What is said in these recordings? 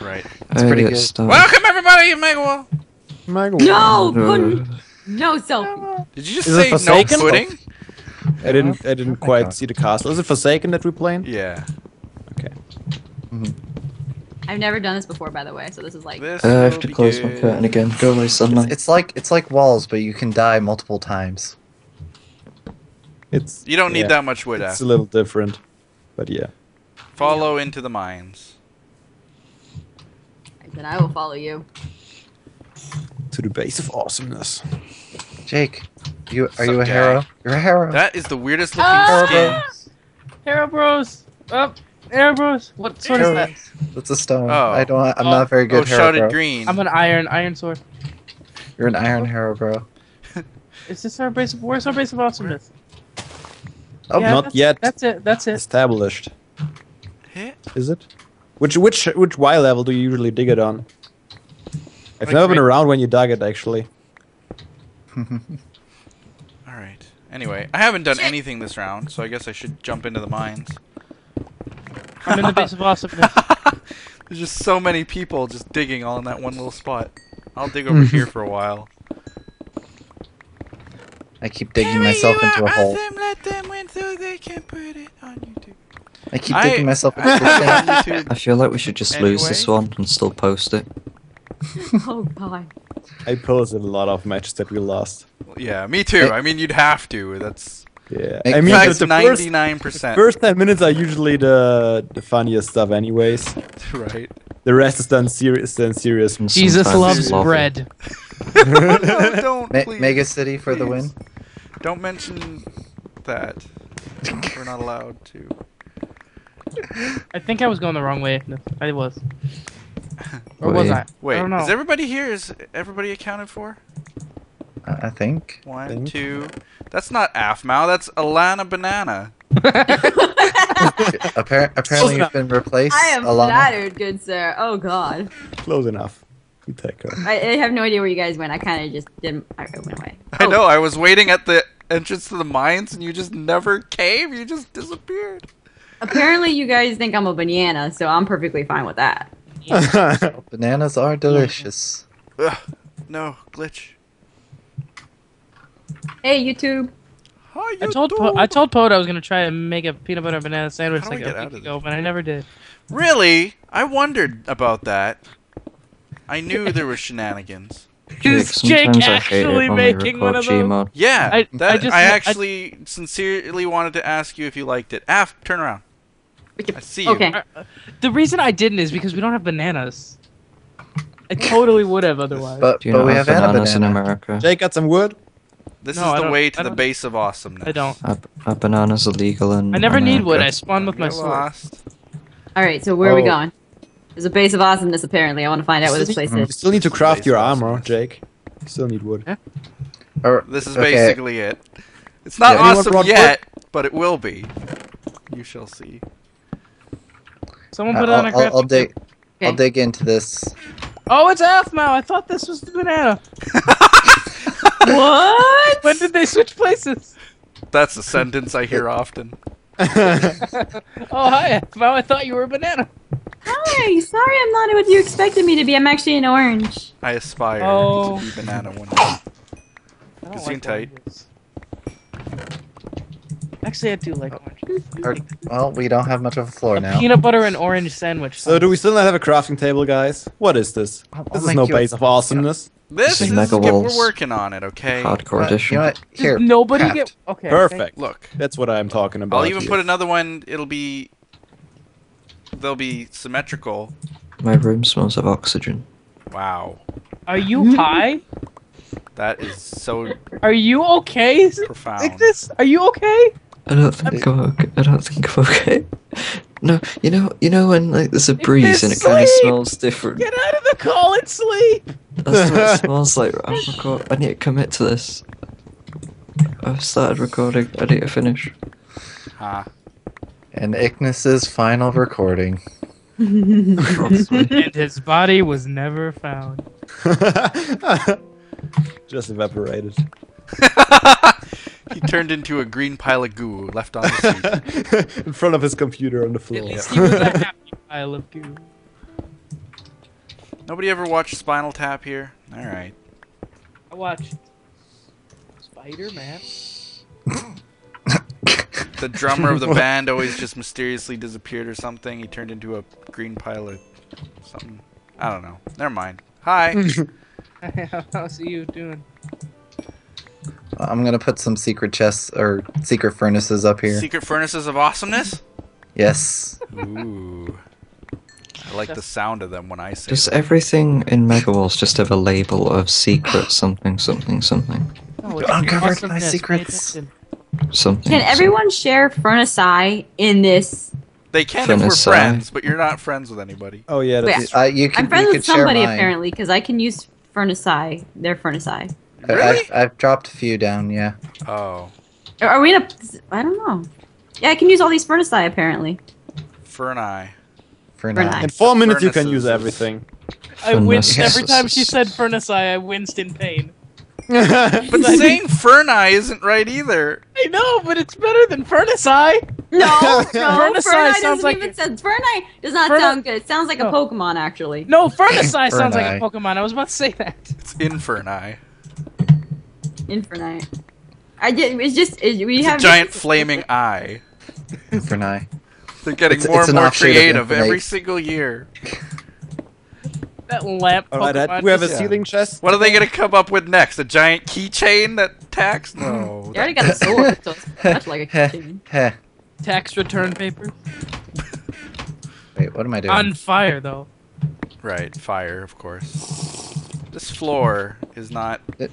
Right. It's pretty good. started. Welcome everybody to Megawall. No, No. couldn't. No selfie. Did you just Is say no Forsaken? pudding? I didn't. I didn't quite see the castle. Is it Forsaken that we're playing? Yeah. Okay. I've never done this before, by the way, so this is like. This Uh, I have to be close my curtain again. Go away, sunlight. It's like it's like walls, but you can die multiple times. It's. You don't need yeah, that much wood. It's Af. a little different, but yeah. Follow into the mines. Then I will follow you. To the base of awesomeness. Jake, you are Sup, you a guy? hero? You're a hero. That is the weirdest looking Ah! skin. Hero Bros. Up. Hero Bros. What sword is that? That's a stone. Oh. I don't. I'm Oh. not very good Oh, hero, shouted bro. green. I'm an iron iron sword. You're an iron hero, bro. Is this our base of where's our base of awesomeness? Oh, Yeah, not that's- yet. That's it. That's it. Established. Hit. Is it? Which which which Y level do you usually dig it on? I've Like never been around when you dug it actually. All right. Anyway, I haven't done anything this round, so I guess I should jump into the mines. I'm in the base of awesomeness. There's just so many people just digging all in that one little spot. I'll dig over here for a while. I keep digging myself into a hole. Let them win so they can put it on YouTube. I keep I- digging myself into I- the sand. I feel like we should just lose this one and still post it. Oh god. I posted a lot of matches that we lost. Yeah, me too. I mean, you'd have to. That's Yeah. In I mean, fact the, the first, ninety-nine percent. first ten minutes are usually the the funniest stuff, anyways. Right. The rest is done serious, then serious. And Jesus sometimes loves sloppy. bread. no, don't Ma- please. Mega City for the win. Don't mention that. We're not allowed to. I think I was going the wrong way. No, I was. Or Wait. was I? Wait, I don't know. is everybody here? Is everybody accounted for? I I think. One, Think. two. That's not Aphmau. That's Alana Banana. Appar- apparently, you've been replaced. I am Alana. flattered, good sir. Oh god. Close enough. Good take her. I, I have no idea where you guys went. I kind of just didn't. I I went away. I know. I was waiting at the entrance to the mines, and you just never came. You just disappeared. Apparently, you guys think I'm a banana, so I'm perfectly fine with that. Bananas are delicious. Ugh, no glitch. Hey, YouTube. How you I told po- I told Poet I was gonna try to make a peanut butter banana sandwich like a out week of ago, but I never did. Really? I wondered about that. I knew there were shenanigans. Is Jake, Jake sometimes I hate it actually when making one of those? Gmod. Yeah, I- that, I, I just- I- actually sincerely wanted to ask you if you liked it. Af, turn around. I see you. Okay. Uh, the reason I didn't is because we don't have bananas. I totally would have otherwise. But you but we have have Anna bananas in America? Jake got some wood. This No, is the way to the base of awesomeness. I don't. Are, are bananas illegal in I never need wood. I spawn with my Get sword. lost. All right. So where are we Oh. going? There's a base of awesomeness. Apparently, I want to find out where this place is. You is. still need to craft your armor. Jake. You still need wood. Or, This is okay, basically it. It's not Yeah. Awesome brought yet, but it will be. You shall see. Someone I'll, put it on a I'll, crafting I'll dig. I'll dig into this. Oh, it's Aphmau. I thought this was the banana. What? When did they switch places? That's a sentence I hear often. Oh, hi, Aphmau. I thought you were a banana. Hi. Sorry, I'm not what you expected me to be. I'm actually an orange. I aspire Oh. to be banana one day. I don't Good scene tight. oranges. Actually, I do like oranges. Or, well, we don't have much of a floor A now. peanut butter and orange sandwich. so do we still not have a crafting table, guys? What is this? I'll- This I'll is no base of awesomeness. This This is is we're working on it, okay? Hardcore edition. You know what? Here. Does nobody craft. get okay? Perfect. Look, That's what I'm talking about. I'll even here. put another one. It'll be. They'll be symmetrical. My room smells of oxygen. Wow, Are you high? that is so Are you okay? Profound. like this? Are you okay? I don't think I'm okay. I don't think I'm okay. No, you know, you know when like there's a breeze and it kind of smells different. Get out of the call and sleep. That's what it smells like. I'm record- I need to commit to this. I've started recording. I need to finish. Huh. And Ikniz's final recording. and his body was never found. Just evaporated. He turned into a green pile of goo left on the seat. In front of his computer on the At floor. least he was a happy pile of goo. Nobody ever watched Spinal Tap here? Alright. I watched Spider Man. The drummer of the band always just mysteriously disappeared or something. He turned into a green pile of something. I don't know. Never mind. Hi. How's you doing? I'm gonna put some secret chests or secret furnaces up here. Secret Furnaces of Awesomeness? yes. Ooh. I like the sound of them when I say Does that. everything in Megawalls just have a label of secret something something something No, You uncovered my secrets. something? Can everyone share furnace eye in this? They can if we're Furnace eye. friends, but you're not friends with anybody. Oh yeah, Wait, that's Uh, you can. I'm friends you with somebody apparently because I can use furnace eye. Their furnace eye. I- Really? I've, I've dropped a few down. Yeah. Oh. Are- Are we in a? I don't know. Yeah, I can use all these furnace eye apparently. Fern Eye. For For now. now. in four minutes you can use everything. I winced every time she said furnace eye. I winced in pain. But saying Fern Eye isn't right either. I know, but it's better than furnace eye. No, no. Furnace eye eye sounds doesn't like even it- sound. Fern eye does not Fern- sound good. It sounds like a Pokemon actually. No, furnace eye sounds like a Pokemon. I was about to say that. It's Infern Eye. Infernape. I did. It's just it, we It's have a giant flaming eye. For now. They're getting It's- more it's and an more creative every single year. That lamp Oh All right, Pokemon. we have a just- ceiling chest. What are they gonna come up with next? A giant keychain that attacks? No. You already got the sword, so it's much like a Heh, keychain. heh. tax return paper. Wait, what am I doing? On fire though. Right, fire, of course. This floor is not It-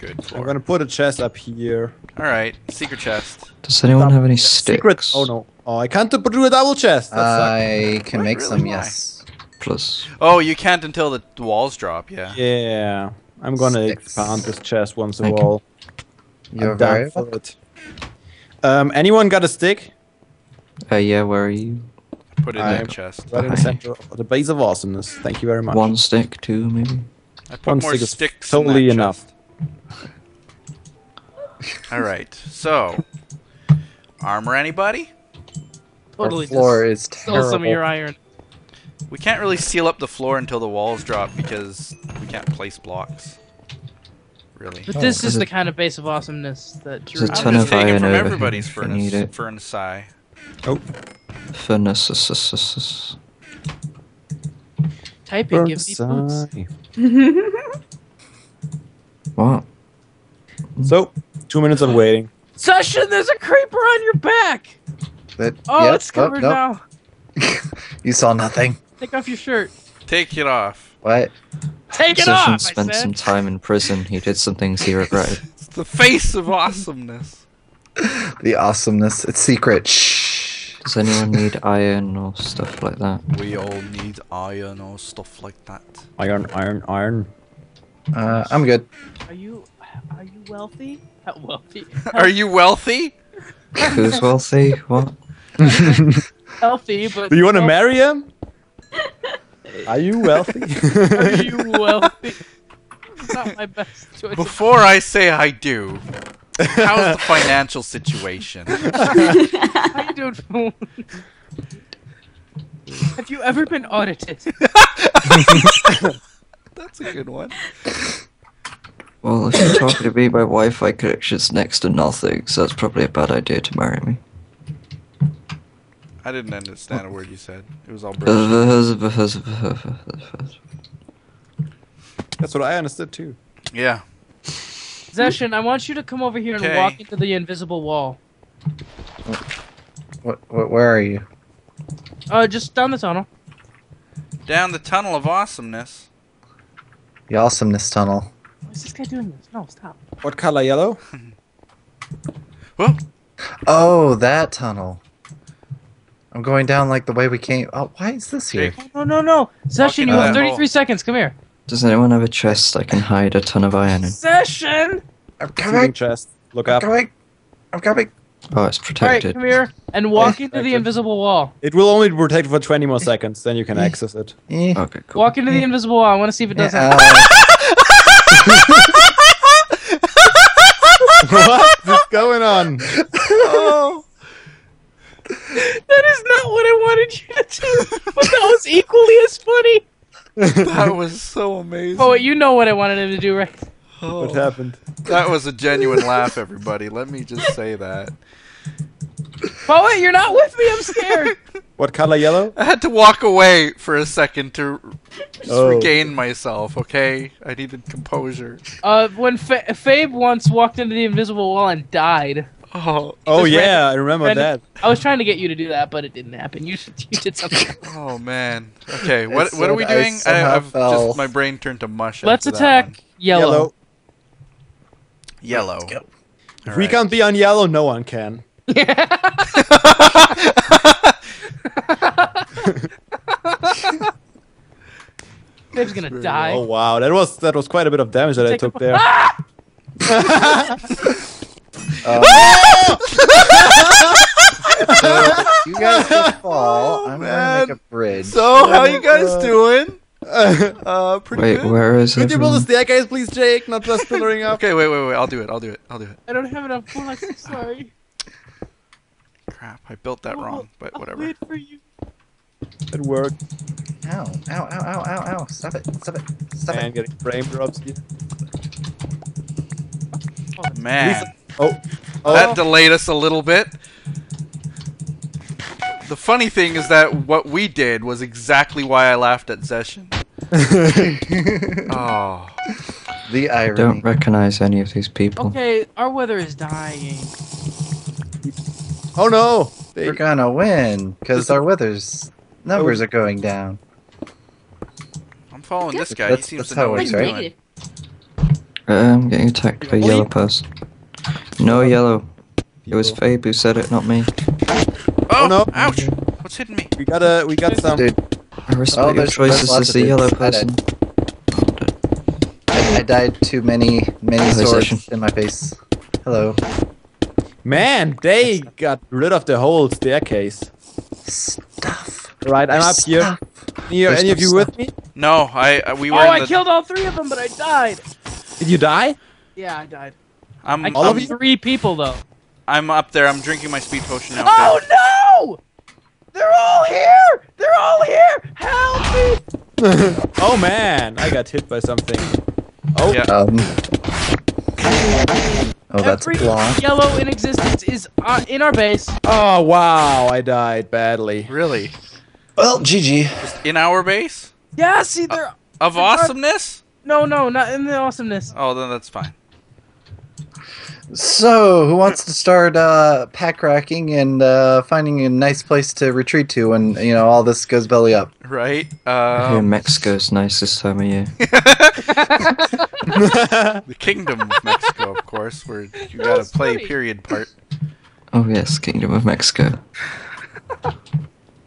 good I'm gonna put a chest up here. All right, secret chest. Does anyone have any sticks? Secret. Oh no. Oh, I can't do a double chest. That sucks. I can make Really? some. Why? Yes. Plus, Oh, you can't until the walls drop. Yeah. Yeah, I'm gonna Sticks. expand this chest once a Thank you. while. You're I'm very for it. Um, anyone got a stick? uh, yeah, where are you? Put it in I'm- the chest. Right in the center of the base of awesomeness. Thank you very much. One stick, two maybe. I put one more stick is sticks. in totally that enough. chest. All right. So, armor anybody? Totally Our floor is stole terrible. some of your iron. We can't really seal up the floor until the walls drop because we can't place blocks. Really. But Oh, this is is the kind of base of awesomeness that Is it I'm Drew. ton just of iron from over everybody's here if you need furnace. it. Furnace. Oh. Furnace. Type it, give me boots. What? So, two minutes of waiting. Zeshin, there's a creeper on your back. That- Oh, yep, it's covered nope. now. you saw nothing. Take off your shirt. Take it off. What? Take it Zeshin off. I spent said. some time in prison. He did some things he regretted. It's the face of awesomeness. The awesomeness. It's secret. Shh. Does anyone need iron or stuff like that? We all need iron or stuff like that. Iron, iron, iron. Uh, I'm good. Are you are you wealthy? How wealthy? Are you wealthy? Who's wealthy? What? healthy, but Do you want to marry him? Are you wealthy? Are you wealthy? Not my best choice. Before I say I do, how's the financial situation? How you doing? fool? Have you ever been audited? That's a good one. Well, if you're talking to me, my Wi-Fi connection's next to nothing, so it's probably a bad idea to marry me. I didn't understand a word you said. It was all uh, British. Uh, uh, that's what I understood too. Yeah. Possession, I want you to come over here and Okay. walk into the invisible wall. What, what? Where are you? Uh, just down the tunnel. Down the tunnel of awesomeness. The awesomeness tunnel. Why is this guy doing this? No, stop. What color? Yellow. Whoa. Oh, that tunnel. I'm going down like the way we came. Oh, why is this here? Jake. No, no, no. Zeshin, you have 33 hole. seconds. Come here. Does anyone have a chest I can hide a ton of iron in? Possession! I'm coming. chest. Look up. I'm up. coming. I'm coming. Oh, it's Alright, protected. come here and walk Eh, into the invisible wall. It will only be protected for 20 more seconds, then you can access it. Eh. Okay, cool. Walk into the invisible wall. I want to see if it does Yeah, anything. uh, what is going on? Oh. That is not what I wanted you to do, but that was equally as funny. That was so amazing. Poet, you know what I wanted him to do, right? What oh. happened? That was a genuine laugh, everybody. Let me just say that. Poet, you're not with me. I'm scared. What color yellow? I had to walk away for a second to just Oh. regain myself, okay? I needed composure. uh, when Fa- Fabe once walked into the invisible wall and died, Oh, Oh yeah, random- I remember random- that. I was trying to get you to do that, but it didn't happen. You you did something. oh man. Okay, what I what are we said doing? I, somehow have fell. just my brain turned to mush. Let's after that attack one. yellow. Yellow. Let's go. If we can't be on yellow, no one can. Fabe's gonna die. Oh wow, that was that was quite a bit of damage that I took a- there. Um, so you guys just fall, I'm man. gonna make a bridge. So how you guys doing? Uh, pretty Wait, good. where is Could you build a everyone? staircase, please, Jake? Not just pillaring up. Okay, wait, wait, wait. I'll do it. I'll do it. I'll do it. I don't have enough blocks. I'm sorry. Crap, I built that wrong, but I'll whatever. wait for you. It worked. Ow, ow, ow, ow, ow, ow. Stop it, stop it, stop Man, it. getting frame drops here. Man, Oh, oh. that delayed us a little bit. The funny thing is that what we did was exactly why I laughed at Zeshin. Oh, the irony. Don't recognize any of these people. Okay, our wither is dying. oh no! They- We're gonna win because our wither's numbers oh. are going down. I'm following this guy. That's- he seems that's to how know it what he's works, right? doing. Um, I'm getting attacked by a yellow person. No yellow. It was Yellow. Fabe who said it, not me. Oh, oh no. Ouch! What's hitting me? We got a we got some. Dude, I respect Oh, your choices as of the yellow person. I, I died too many, many swords in my face. Hello. Man, they got rid of the whole staircase. Stuff. Right, I'm up here. Stuff. Any, any of you with me? No, I uh, we Oh, were in I the. killed all three of them, but I died. Did you die? Yeah, I died. I'm, I All of you? three people though. I'm up there. I'm drinking my speed potion now. Oh no! They're all here! They're all here! Help me! oh man, I got hit by something. Oh, Yeah. Um. Oh, that's a Every block. yellow in existence is uh, in our base. oh wow, I died badly. Really? Well, GG. In our base? Yeah, see, they're Of awesomeness? no, no, not in the awesomeness. Oh, then that's fine. So, who wants to start uh, pack racking and uh, finding a nice place to retreat to when you know all this goes belly up? Right? I hear Um, Mexico's nice this time of year. the Kingdom of Mexico, of course, where you gotta play funny. period part. Oh yes, Kingdom of Mexico.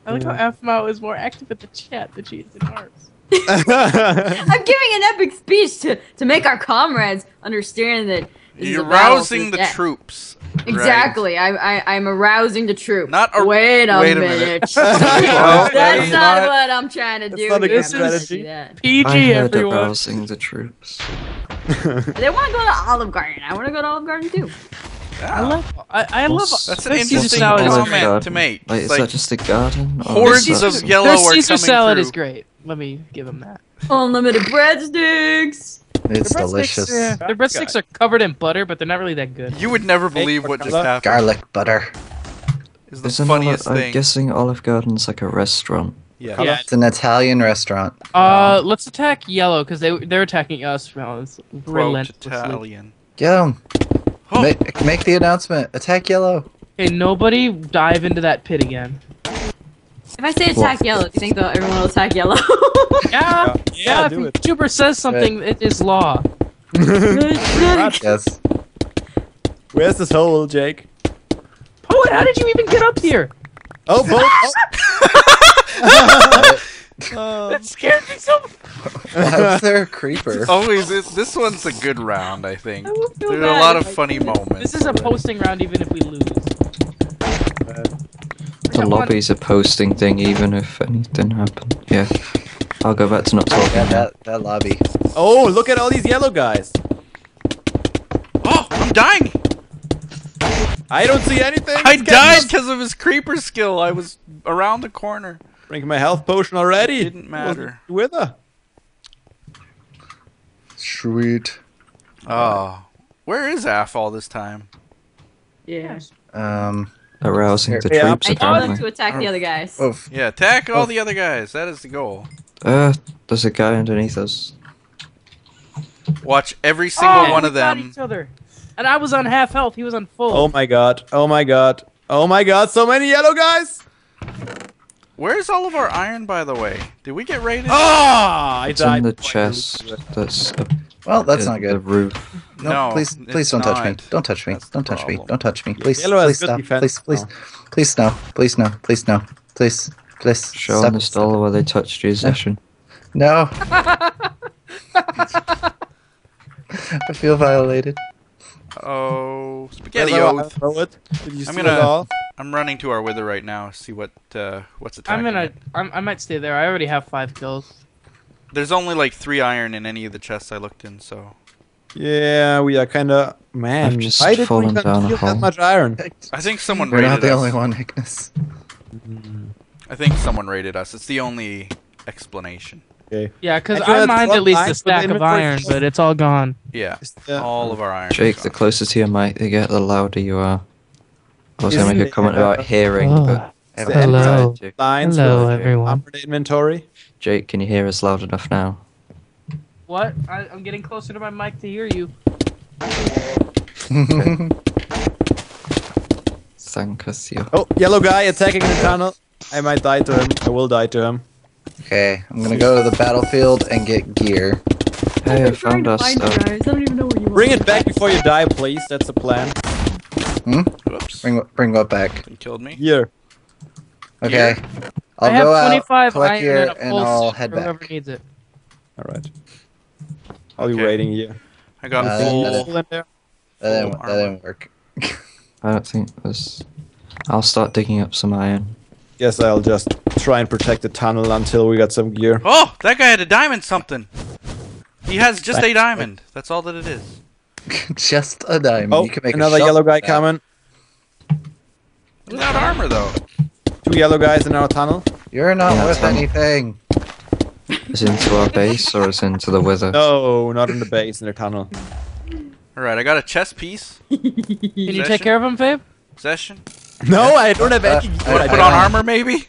I like how Aphmau is more active at the chat than she is in ours. I'm giving an epic speech to, to make our comrades understand that this You're a battle rousing the death. troops. right? Exactly. I, I, I'm arousing the troops. Not a- wait a wait a minute. minute. Well, That's that is not, not- what I'm trying to do. not a here. good I'm strategy. PG, I heard everyone. arousing the troops. They want to go to Olive Garden. I want to go to Olive Garden too. I love. I, I love. What's- That's an Caesar interesting salad is Olive comment to make. Like, It's is like that just a garden? hordes of some- yellow Their are Caesar salad through. is great. Let me give them that. Unlimited breadsticks. It's Their breadsticks, delicious. yeah, Their breadsticks are covered in butter, but they're not really that good. You would never believe what just happened. Garlic butter. Is the Isn't funniest Olive, thing. I'm guessing Olive Garden's like a restaurant. Yeah. Yeah. It's an Italian restaurant. Uh, let's attack yellow because they they're attacking us rel- Quote relentlessly. Italian. Get 'em. Oh, Make, make the announcement. Attack yellow. Okay, nobody dive into that pit again. If I say attack yellow, do you think that everyone will attack yellow? Yeah, Yeah, yeah. if do a it. Says something, it is law. Yes. Where's this hole, Jake? Poet, how did you even get up here? Oh, both. Oh. That scared me so. Why was there a creeper? Always, it, this one's a good round, I think. I will feel a lot of funny do moments. This is a posting round, even if we lose. The lobby's a posting thing, even if anything happened. Yeah. I'll go back to not talking. Yeah, that, that lobby. Oh, look at all these yellow guys. Oh, I'm dying! I don't see anything. I It's died because of his creeper skill. I was around the corner. Drink my health potion already. It Didn't matter. Wasn't With her. Sweet. Oh, where is Af all this time? Yeah. Um. Arousing the Yeah. troops, I told them to attack the other guys. Oof. Yeah, attack all Oh. the other guys. That is the goal. Uh, there's a guy underneath us. Watch every single Oh, one we of got them. Each other. And I was on half health. He was on full. Oh my god. Oh my god. Oh my god. So many yellow guys. Where's all of our iron, by the way? Did we get raided? Ah! I It's died in the before I could chest. That's uh, Well, that's not The good. roof. No, No, please, please don't touch me. Don't touch me. That's Don't touch me. Don't touch me. Please, Yellow please stop. defense. Please, please, please no. Please no. Please no. Please, please. Show stop. on the stall where they touched you, Zeshin. No. I feel violated. Oh, spaghetti oath. Did you I'm gonna- it all? I'm running to our wither right now. See what uh, what's attacking. I'm gonna. it. I'm, I might stay there. I already have five kills. There's only like three iron in any of the chests I looked in, so Yeah, we are kind of man. I've just why did we fallen even down a steal that much iron? I think someone We're not the us. only one, Ikniz. I think someone raided us. It's the only explanation. Okay. Yeah, because Actually, I that's mined at least a the stack of iron, but it's all gone. Yeah, Is all of our iron. is Jake, the gone. closer to your mic they get, the louder you are. I was gonna make a comment about hearing, Oh. but the it. Hello. Jake, lines Hello, for everyone. armor inventory. Jake, can you hear us loud enough now? What? I, I'm getting closer to my mic to hear you. Thank us. Oh, yellow guy attacking the tunnel. I might die to him. I will die to him. okay, I'm gonna go to the battlefield and get gear. Hey, I I'm found to our find you stuff. guys. I uh, don't even know where you Bring are. it back before you die, please. That's the plan. Hmm? Whoops. Bring bring what back? They killed me. Here. Okay. I'll I have go out, 25 collect iron gear, and and I'll head for whoever needs it. All right. I'll be Okay. waiting here. I got Uh, full. that- Full in there. That didn't, that didn't work. I don't think there's. I'll start digging up some iron. Guess I'll just try and protect the tunnel until we got some gear. Oh, that guy had a diamond something. He has just a diamond. That's all that it is. Just a diamond. Oh, you can make another shovel yellow guy with that. Without armor though. Two yellow guys in our tunnel. You're not Yeah, worth tunnel. anything. Is it into our base or is it into the wither? No, not in the base, in the tunnel. All right, I got a chest piece. Can you take care of him, Fabe? Possession. No, I don't have Uh, any. I- Want I to put don't. on armor, maybe?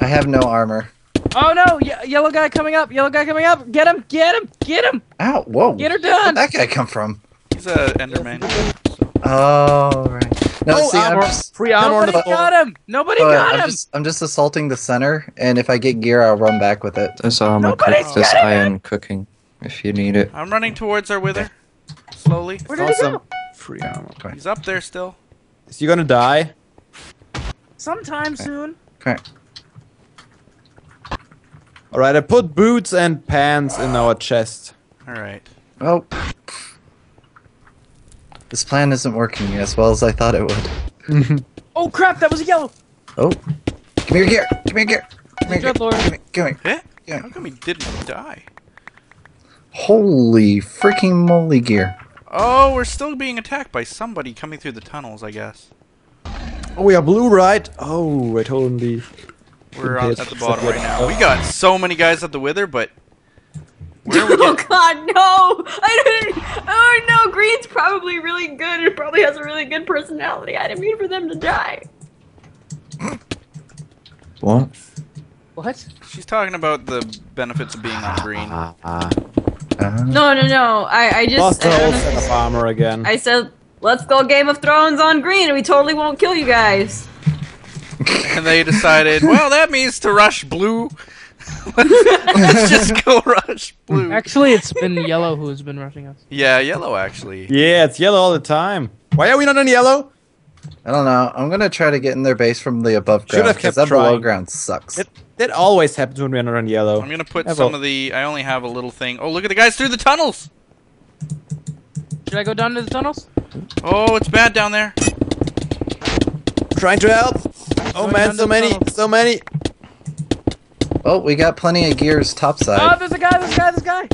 I have no armor. Oh no! Ye- yellow guy coming up! Yellow guy coming up! Get him! Get him! Get him! Ow! Whoa! Get her Where'd done! that guy come from? He's a Enderman. So. Oh right. No, Oh, see, I'm just, Free armor Nobody the got him! Nobody oh, got I'm him! just, I'm just assaulting the center, and if I get gear, I'll run back with it. There's armor. Nobody's Cook, there's got it! iron cooking if you need it. I'm running towards our wither. Slowly. Where did he go? Free armor. He's up there still. Is he gonna die? Sometime soon. Okay. All right, I put boots and pants in our chest. All right. Oh. This plan isn't working as well as I thought it would. Oh crap! That was a yellow. Oh. Give me your gear. Give me your gear. Give me your gear. Dreadlord. Give me, give me. Eh? Yeah. How come he didn't die? Holy freaking moly gear. Oh, we're still being attacked by somebody coming through the tunnels, I guess. Oh, we are blue, right? Oh, I totally. We're on, at the bottom right now. We got so many guys at the wither, but where are we Oh getting? god, no! I didn't. Oh no, Green's probably really good and probably has a really good personality. I didn't mean for them to die. What? What? She's talking about the benefits of being on green. Ah, ah. Uh, No, no, no. I, I just. Lost the I, whole don't set know. of armor again. I said, let's go Game of Thrones on Green, and we totally won't kill you guys. And they decided, well, that means to rush blue. Let's just go rush blue. Actually, it's been yellow who's been rushing us. Yeah, yellow actually. Yeah, it's yellow all the time. Why are we not on yellow? I don't know. I'm gonna try to get in their base from the above Should ground have because kept that below ground sucks. It, that always happens when we're not on yellow. I'm gonna put Have some of the. I only have a little thing. Oh, look at the guys through the tunnels. Should I go down to the tunnels? Oh, it's bad down there. Trying to help. Oh Going man, so many, tunnel. so many. Oh, we got plenty of gears topside. Oh, there's a guy! There's a guy! There's a guy!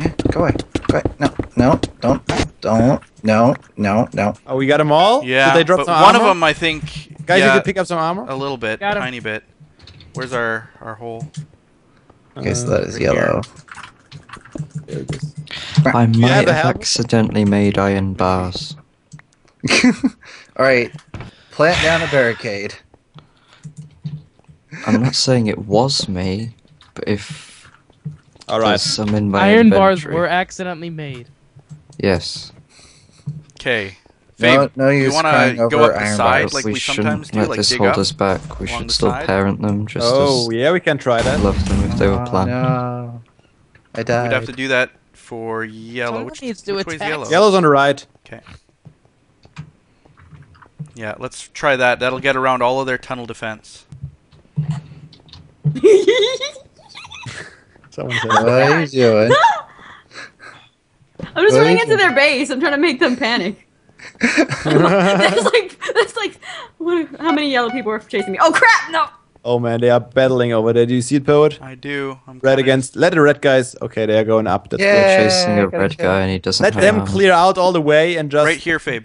Yeah, Go away. Go away. No, no, don't, don't, no, no, no. Oh, we got them all. Yeah, Did they drop but some one armor? of them, I think. Guys, yeah, you could pick up some armor. a little bit, Got tiny bit. Where's our our hole? Okay, so that is uh, right yellow. There it is. I might have have accidentally made iron bars. All right, plant down a barricade. I'm not saying it was me, but if All there's some in my Iron bars inventory- were accidentally made. Yes. Okay. No, Fabe, no you use want crying to over go up the iron side bars. like we, we, shouldn't sometimes do, let like this dig hold up? us back. We along should the still side? parent them just Oh, as yeah, we can try I that. love them if they were Oh, planned. no. I died. We'd have to do that for yellow. Someone Which, needs to which way's attack. yellow? Yellow's on the right. Okay. Yeah, let's try that. That'll get around all of their tunnel defense. Someone said What are you doing? I'm just What running into it? their base. I'm trying to make them panic. that's like that's like what, how many yellow people are chasing me? Oh crap! No. Oh man, they are battling over there. Do you see it, Poet? I do. I'm Red coming. against. Let the red guys. Okay, they are going up. That's Yeah. good. We're chasing a red guy and he doesn't Let have them armor. clear out all the way and just. Right here, Fabe.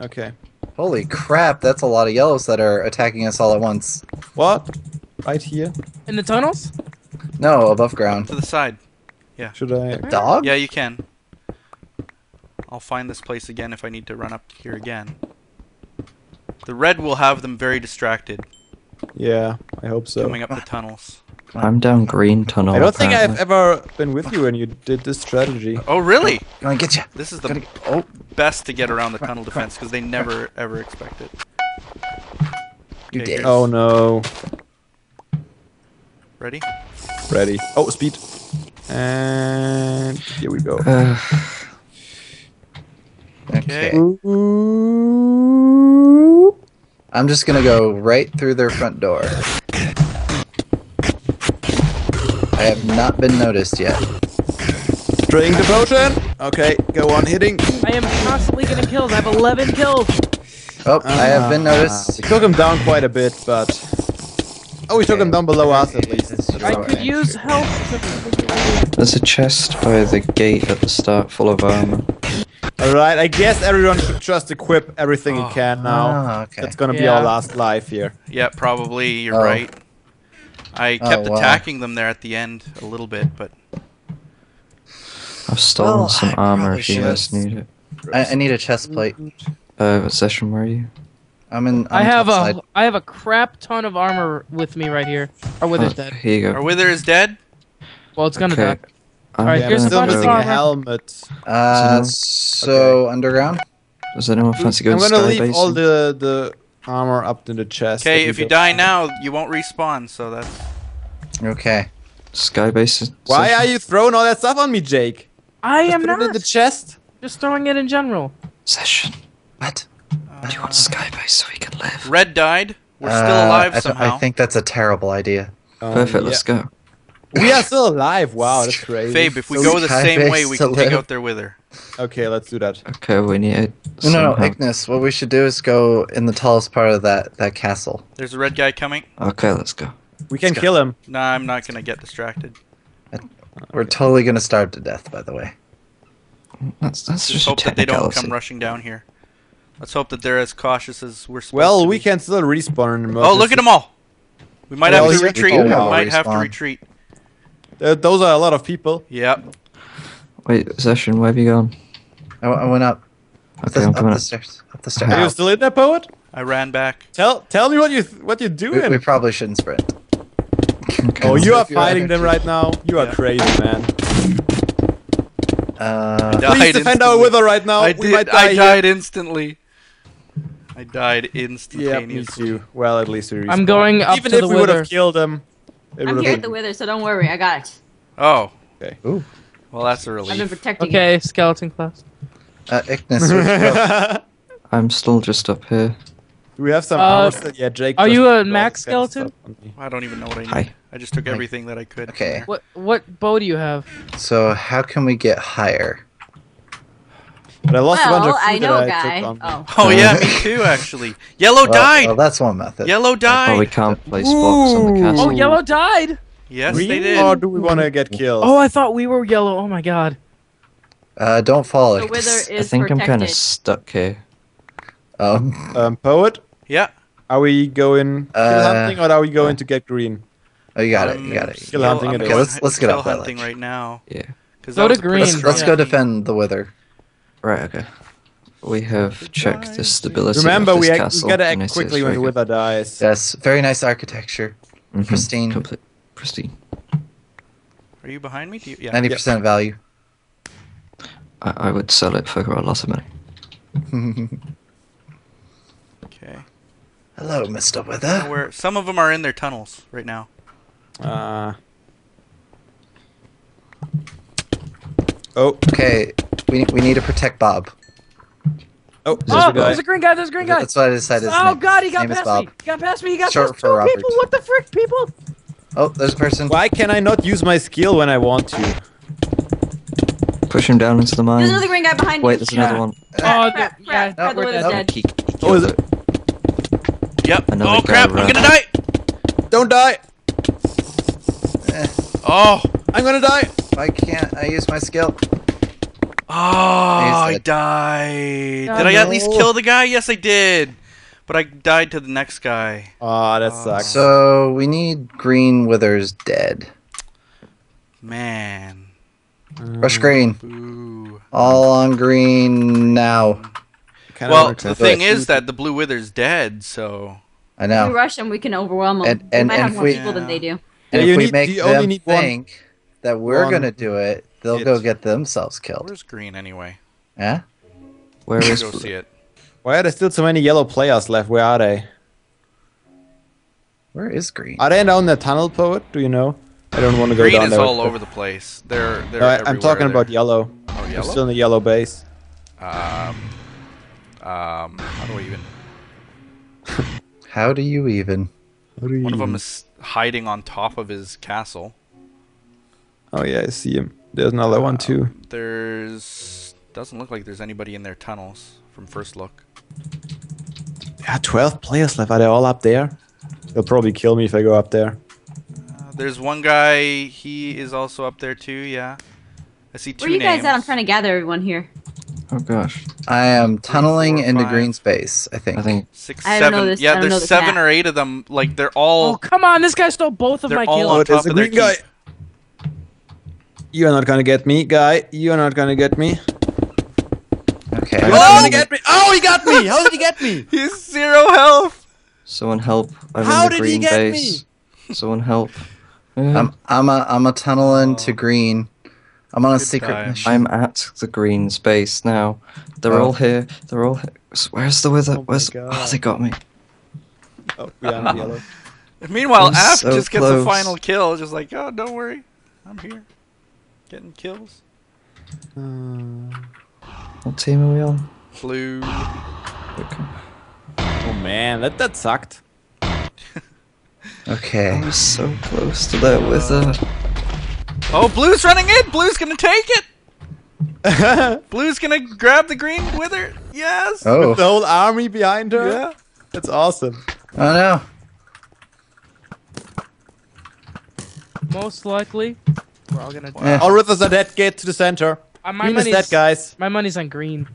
Okay. Holy crap, that's a lot of yellows that are attacking us all at once. What? Right here? In the tunnels? No, above ground. To the side. Yeah. Should I? Dog? Yeah, you can. I'll find this place again if I need to run up here again. The red will have them very distracted Yeah, I hope so. coming up the tunnels. I'm down green tunnel. I don't think I've ever been with you when you did this strategy. Oh, really? Gonna get you. This is the Gotta, oh, best to get around the tunnel defense because they never ever expect it. you Okay, did. Oh no. Ready? Ready. Oh, speed. And here we go. Uh, Okay. Ooh. I'm just gonna go right through their front door. I have not been noticed yet. Drink the potion. Okay, go on hitting. I am constantly getting kills. I have 11 kills. Oh, I have been Ah, noticed. We took him down quite a bit, but. Oh, we took him down below us at least. I could use help. there's a chest by the gate at the start full of armor. Alright, I guess everyone should just equip everything he Oh. can now. Ah, okay. That's gonna be our last life here. Yeah, probably. You're Oh. right. I Oh, kept wow. attacking them there at the end a little bit, but I've stolen Well, some I armor probably if you guys should. need it. I, I need a chest plate. Uh, what session were you? I'm in. I I'm have a topside. I have a crap ton of armor with me right here. Our wither's Oh, dead. Here you our go. wither is dead. Well, it's gonna Okay. die. I'm Alright, Yeah, here's I'm a still bunch missing a armor. helmet. Uh, no- so underground. Does anyone fancy I'm going gonna leave basing? all the the armor up to the chest. Okay, if you got. die now, you won't respawn. So that's Okay. Sky basing. Why are you throwing all that stuff on me, Jake? I Just am not. it in not the chest. just throwing it in general. Zeshin. What? Do you want sky base so we can live? red died. We're still Uh, alive I, somehow. I think that's a terrible idea. Um, Perfect. yeah. Let's go. We are still alive. Wow, that's crazy. Fabe, if we So go the same way, we to can take live. out their wither. Okay, let's do that. Okay, we need it. No, no, no. Ikniz. What we should do is go in the tallest part of that that castle. There's a red guy coming. Okay, let's go. We can Let's go. kill him. No, I'm not gonna get distracted. We're totally gonna starve to death, by the way. That's that's Just just, hope a that they don't come rushing down here. Let's hope that they're as cautious as we're supposed Well, to we be. can still respawn in the Oh, look at them all! We might Well, have to retreat. you We do have a might have to retreat. Uh, those are a lot of people. Yep. Wait, Zeshin. Where have you gone? I, I went up. Up, Okay, the, I'm coming up coming the stairs. Up the Are stairs. you still in there, poet? I ran back. Tell tell me what you th- what you're doing. we probably shouldn't sprint. Okay. oh, you are If you fighting them right now. You are Yeah. crazy, man. Uh, Died Please defend our instantly. wither right now. I we did. might die I here. died instantly. I died instantaneously. Yeah, me instantaneously. too. Well, at least we respawned. I'm going up Even to if the we would have killed them, it I'm here have at the wither, so don't worry. I got it. Oh. Okay. Ooh. Well, that's a I've been relief. protecting it. Okay, skeleton class. uh, Ikniz. where'd you go? I'm still just up here. Do we have some Uh, armor? Yeah, Jake. are you a max this kind of skeleton? stuff on me. I don't even know what I need. Hi. I just took Hi. everything that I could. Okay. What what bow do you have? So how can we get higher? But I lost a bunch of food I know a that I guy. took on. Oh. Oh yeah, me too. Actually, yellow Well, died. well, that's one method. Yellow Oh, we died. can't place blocks on the castle. Oh, yellow died. Yes, Green, they did. Or do we want to get killed? Oh, I thought we were yellow. Oh my god. Uh, don't fall. The Ikniz. wither I is think I'm kind of stuck here. Um, Um, poet, Yeah. are we going kill Uh, hunting or are we going to get green? oh, you got it. Um, You got it. Kill hunting I'm it is. going Let's- let's get kill off that hunting right now. Yeah. Go to green. Let's, let's Yeah. go defend the wither. Right, okay. We have checked the stability Remember, of this we, act, castle. we gotta act quickly is when the wither dies. Yes, very nice architecture. good. Mhm. pristine. Complete, pristine. Are you behind me? Do you, yeah. Ninety percent value. I, I would sell it for a lot of money. Okay. Hello, Mr. Now Wither. Where some of them are in their tunnels right now. Uh, oh, Okay, we, we need to protect Bob. oh, there's Oh, a there's a green guy. There's a green guy. That's what I decided. his Oh name- god, he got past me. He got past me. He got Short past two Robert. people. What the frick, people? Oh, there's a person. Why can I not use my skill when I want to? Push him down into the mine. There's another green guy behind me. Wait, you. there's another one. Oh, Crap, the- crap, yeah, crap, no, the we're wither's dead. dead. He, Oh, is it? Yep. Another oh guy crap! I'm gonna die. Don't die! Eh. Oh. I'm gonna die! Why can't I use my skill? Oh, I died. Oh, did I at least kill the guy? Yes, I did. But I died to the next guy. Oh, that Oh. sucks. So we need Green Withers dead. Man. Rush Green. Boo. All on green now. Kinda Well, the thing is that the blue wither's dead, so I If know. we rush them, we can overwhelm them. And- we might and have if more we- people than they do. And Yeah, you if we need- make you them need one- think that we're gonna do it, they'll go get themselves killed. where's green anyway? Yeah. Where is Go see it. Why are there still so many yellow players left? Where are they? Where is green? Are they down the tunnel, poet? Do you know? I don't want to go Green down is there. all over the place. They're they're. No, I, I'm everywhere talking there. about yellow. Oh, They're still in the yellow base. Um. Um. How do I even? How do you even? Do you One of them is hiding on top of his castle. Oh yeah, I see him. There's another one too. Um, There's doesn't look like there's anybody in their tunnels from first look. Yeah, 12 players left. Are they all up there? They'll probably kill me if I go up there. Uh, there's one guy. He is also up there too. Yeah. I see two Where are you guys at? I'm trying to gather everyone here. Oh gosh. I am tunneling four, into five. green space. I think. I think Six, I don't know seven. this- yeah, don't know there's this seven map. or eight of them. Like they're all. Oh come on! This guy stole both of my kills. They're my all kills. on Oh, top of their green guy. You are not gonna get me, guy. You are not gonna get me. Okay. You're oh, I'm not tunneling gonna get me. Oh, he got me. How did he get me? He's zero health. someone help. I'm How in the did he green get base. Someone help. I'm I'm a I'm a tunnel oh. into Oh. green. I'm on a Good secret time. mission. I'm at the green space now. They're Oh. all here. They're all. Here. Where's the wither? Oh Where's? God. Oh, they got me. Oh, we are in yellow. Meanwhile, I'm Af so just gets a final kill. Just like, oh, don't worry, I'm here, getting kills. Uh, What team are we on? Blue. Okay. Oh man, that that sucked. Okay. I was so close to that wither. Oh, blue's running in. Blue's gonna take it. Blue's gonna grab the green wither. Yes. Oh. With the whole army behind her. Yeah. That's awesome. Oh no. Most likely, we're all gonna. Eh. All Withers are dead. Get to the center. Uh, my Green is money's dead, guys. My money's on green.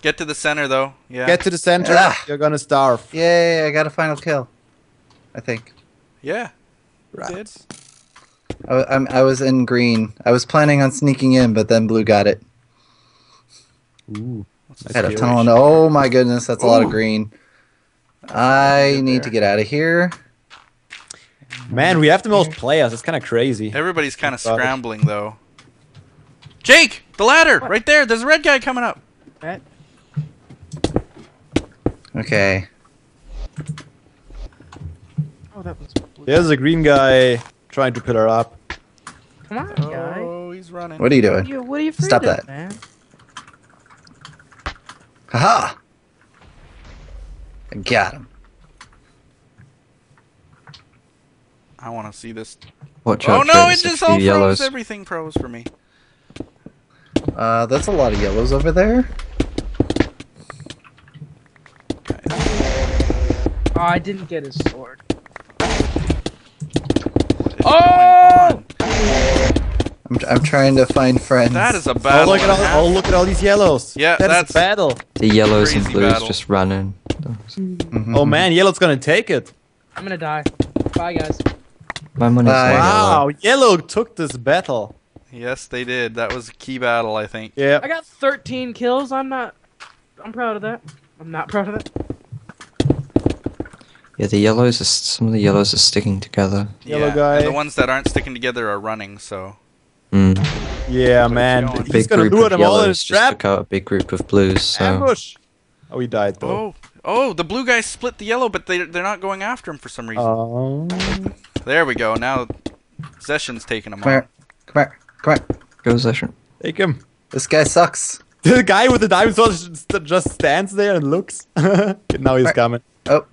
Get to the center though. Yeah. Get to the center. Ah. You're gonna starve. Yay! I got a final kill. I think. yeah. Right. Did. I, I'm, I was in green. I was planning on sneaking in, but then blue got it. Ooh. I had a tunnel. In, oh my goodness, that's a lot of green. I need to get out of here. Man, we have the most players. It's kind of crazy. Everybody's kind of scrambling though. Jake, the ladder right there. There's a red guy coming up. That Okay. oh, that was. There's a green guy trying to pill her up. Come on, oh, guy. Oh, he's running. What are you What doing? are you, what are you Stop of, that. man? Haha! I got him. I want to see this. Watch Oh out! no! Joe, It there's a just all froze. yellows. Everything froze for me. Uh, that's a lot of yellows over there. Oh, I didn't get his sword. Oh! I'm, I'm trying to find friends. That is a Oh battle. look at and a half. all! Oh look at all these yellows. Yeah, That is that's- a battle. The yellows and blues battle. just running. in. Mhm. Oh man, yellow's gonna take it. I'm gonna die. Bye, guys. My money's Bye. Wow, yellow. yellow took this battle. Yes, they did. That was a key battle, I think. Yeah. I got 13 kills. I'm not. I'm proud of that. I'm not proud of that. Yeah, the yellows are some of the yellows are sticking together. Yellow yeah. guy. And the ones that aren't sticking together are running. So Mm. Yeah, Keep man. going. He's Big gonna group of them all in yellows his just took out a big group of blues. So Ambush. Oh, he died though. oh oh the blue guys split the yellow, but they they're not going after him for some reason. Oh. there we go. Now possession's taking him Come here. Come here. Come here. go Zeshin. Take him. This guy sucks. The guy with the diamond sword just- just stands there and looks. now he's Right. coming. Oh.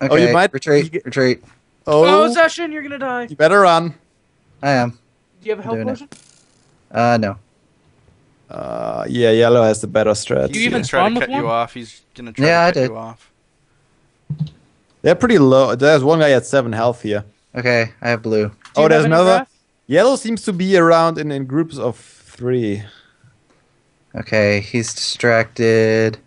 Okay. you might- retreat. you get- Retreat. Oh, Oh, Zeshin, you're gonna die. you better run. I am. Do you have a health Doing it. potion? Uh, no. Uh, yeah, yellow has the better strat. You even He's try to with cut you off. He's gonna try Yeah, I to cut did. you off. They're pretty low. There's one guy at seven health here. Okay. I have blue. Do Oh, there's have another. wrath? Yellow seems to be around in, in groups of three. Okay. He's distracted.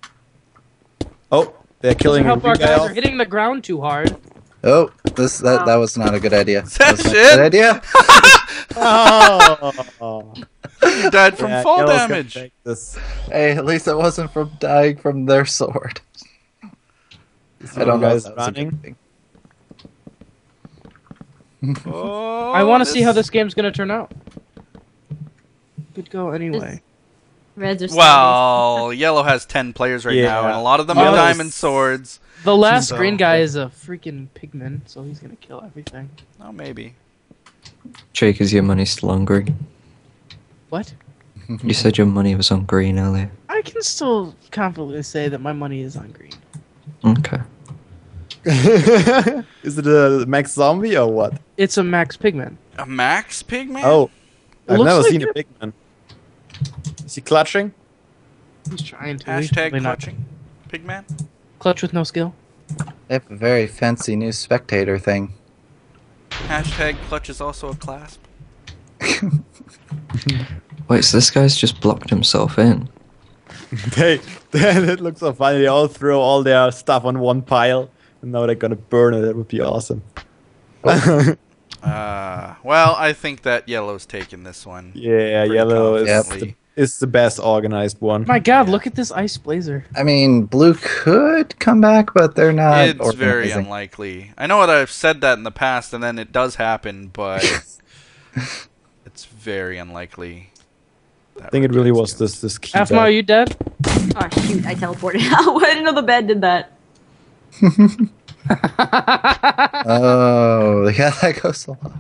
Oh, they're killing Help the our big guy guys are hitting the ground too hard. Oh, this that that was not a good idea. That was not a good idea. Oh, You died from Yeah, fall yellow's damage. This. Hey, at least it wasn't from dying from their sword. I don't know. If Guys that was a good running. Thing. Oh, I want to see how this game's gonna turn out. Good go anyway. Reds are Well, yellow has ten players right now, and a lot of them Oh, have yes. diamond swords. The last So- green guy is a freaking pigman, so he's gonna kill everything. Oh, maybe. Jake, is your money still on green? What? You said your money was on green earlier. I can still confidently say that my money is on green. Okay. Is it a max zombie or what? It's a max pigman. A max pigman? Oh, I've Looks never like seen a it. big man. Is he clutching? He's trying to. He's Hashtag not. clutching. Pigman. Clutch with no skill. They have a very fancy new spectator thing. Hashtag clutch is also a clasp. Wait, so this guy's just blocked himself in. they, that looks so funny. They all throw all their stuff on one pile, and now they're gonna burn it. That would be awesome. Uh, well, I think that yellow's taking this one. yeah, yellow is confidently. the, is the best organized one. My God, Yeah. look at this ice blazer. I mean, blue could come back, but they're not. it's very unlikely. I know that I've said that in the past, and then it does happen, but it's very unlikely. I think it really was this this key. Aphmau, are you dead? Oh shoot! I teleported out. I didn't know the bed did that. Oh, yeah, that goes a lot.